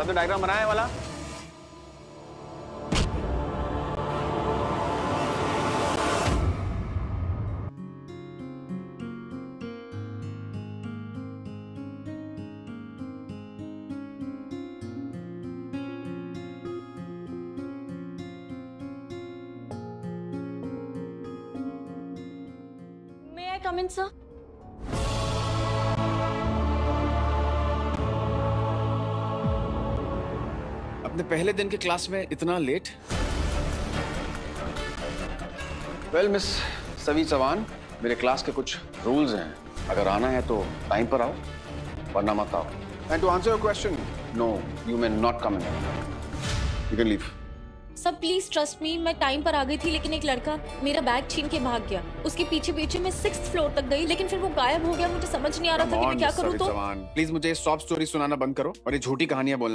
सबने डायग्राम बनाया वाला। मे आई कम इन सर अपने पहले दिन के क्लास में इतना लेट? वेल मिस सवी चौहान मेरे क्लास के कुछ रूल्स हैं। अगर आना है तो टाइम पर आओ वरना मत आओ। And to answer your question no you may not come in you can leave सब प्लीज़ ट्रस्ट मी मैं टाइम पर आ गई थी लेकिन एक लड़का मेरा बैग छीन के भाग गया। उसके पीछे पीछे मैं सिक्स फ्लोर तक गई लेकिन फिर वो गायब हो गया। मुझे समझ नहीं आ रहा था कि मैं क्या करूँ तो। प्लीज़ मुझे सॉफ्ट स्टोरी सुनाना बंद करो और ये झूठी कहानियाँ बोलना।